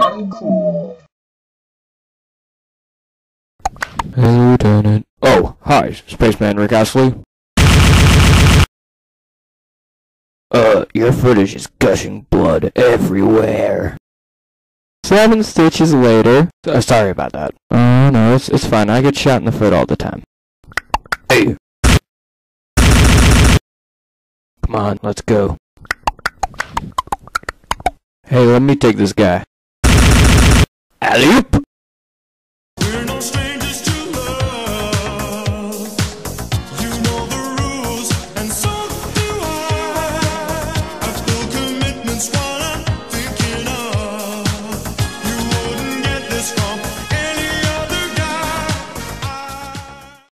Uncool. Lieutenant. Oh, hi, Spaceman Rick Astley. Uh, your footage is gushing blood everywhere. Seven stitches later. Uh, sorry about that. Oh, no, it's, it's fine. I get shot in the foot all the time. Hey. Come on, let's go. Hey, let me take this guy. Alley-oop!